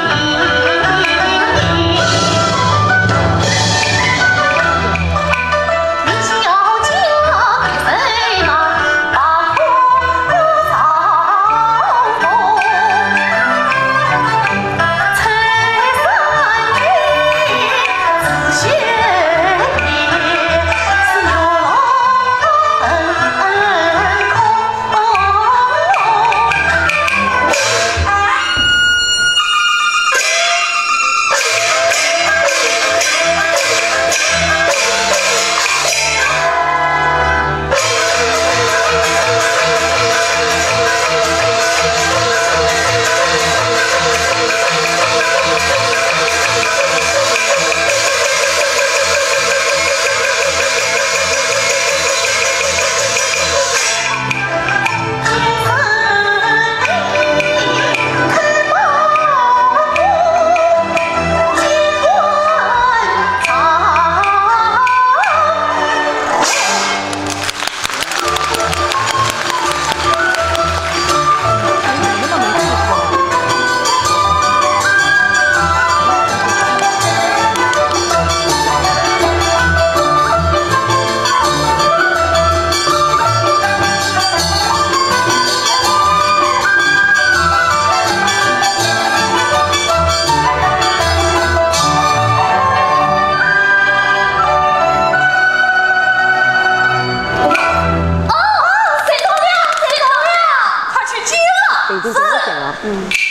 Krishna 嗯。